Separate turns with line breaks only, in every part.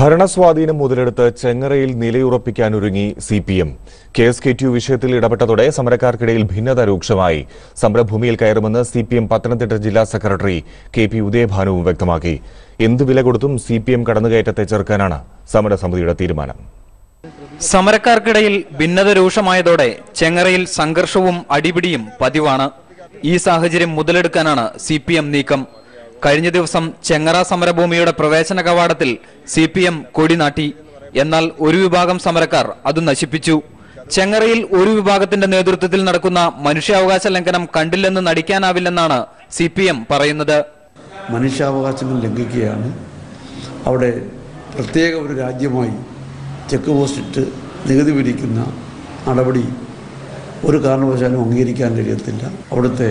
ഭരണസ്വാധീനം മുതലെടുത്ത് ചെങ്ങറയിൽ നിലയുറപ്പിക്കാനൊരുങ്ങി C P M. K S K T വിഷയത്തിൽ ഇടപെട്ടതോടെ സമരക്കാർക്കിടയിൽ ഭിന്നത രൂക്ഷമായി. സമരഭൂമിയിൽ കയറുമെന്ന് സി പി എം പത്തനംതിട്ട ജില്ലാ സെക്രട്ടറി കെ പി ഉദയഭാനുവും വ്യക്തമാക്കി. എന്ത് വില കൊടുത്തും സി പി എം കടന്നുകയറ്റത്തെ ചെറുക്കാനാണ് സമരസമിതിയുടെ തീരുമാനം.
സമരക്കാർക്കിടയിൽ ഭിന്നത രൂക്ഷമായതോടെ ചെങ്ങറയിൽ സംഘർഷവും അടിപിടിയും പതിവാണ്. ഈ സാഹചര്യം മുതലെടുക്കാനാണ് സി പി എം നീക്കം. കഴിഞ്ഞ ദിവസം ചെങ്ങറ സമരഭൂമിയുടെ പ്രവേശന കവാടത്തിൽ സി പി എം കൊടിനാട്ടി എന്നാൽ ഒരു വിഭാഗം സമരക്കാർ അത് നശിപ്പിച്ചു. ചെങ്ങറയിൽ ഒരു വിഭാഗത്തിന്റെ നേതൃത്വത്തിൽ നടക്കുന്ന മനുഷ്യാവകാശ ലംഘനം കണ്ടില്ലെന്ന് നടിക്കാനാവില്ലെന്നാണ് സി പി എം പറയുന്നത്.
മനുഷ്യാവകാശങ്ങൾ ലംഘിക്കുകയാണ്. അവിടെ പ്രത്യേക ഒരു രാജ്യമായി ചെക്ക് പോസ്റ്റ് ഇട്ട് നികുതി പിരിക്കുന്ന നടപടി ഒരു കാരണവശാലും അംഗീകരിക്കാൻ കഴിയത്തില്ല. അവിടുത്തെ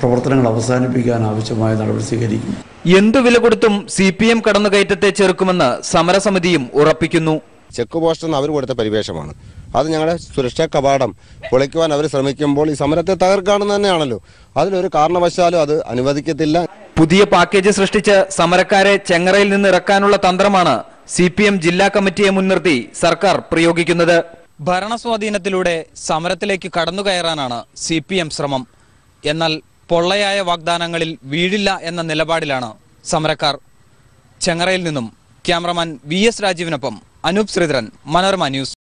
പ്രവർത്തനങ്ങൾ അവസാനിപ്പിക്കാൻ ആവശ്യമായ നടപടി സ്വീകരിക്കും.
എന്തു വില കൊടുത്തും സി പി എം കടന്നുകയറ്റത്തെ ചെറുക്കുമെന്ന് സമരസമിതിയും ഉറപ്പിക്കുന്നു.
ചെക്ക് പോസ്റ്റ് എന്ന് അവർ കൊടുത്ത പരിവേഷമാണ്. അത് ഞങ്ങളുടെ സുരക്ഷാ കവാടം പൊളിക്കുവാൻ അവർ ശ്രമിക്കുമ്പോൾ ഈ സമരത്തെ തകർക്കാണെന്ന് തന്നെയാണല്ലോ. അതിലൊരു കാരണവശാലും അത് അനുവദിക്കത്തില്ല.
പുതിയ പാക്കേജ് സൃഷ്ടിച്ച് സമരക്കാരെ ചെങ്ങറയിൽ നിന്ന് ഇറക്കാനുള്ള തന്ത്രമാണ് സി പി എം ജില്ലാ കമ്മിറ്റിയെ മുൻനിർത്തി സർക്കാർ പ്രയോഗിക്കുന്നത്. ഭരണസ്വാധീനത്തിലൂടെ സമരത്തിലേക്ക് കടന്നുകയറാനാണ് സി പി എം ശ്രമം. എന്നാൽ പൊള്ളയായ വാഗ്ദാനങ്ങളിൽ വീഴില്ല എന്ന നിലപാടിലാണ് സമരക്കാർ. ചെങ്ങറയിൽ നിന്നും ക്യാമറമാൻ വി എസ് രാജീവിനൊപ്പം അനൂപ് ശ്രീധരൻ മനോരമ ന്യൂസ്.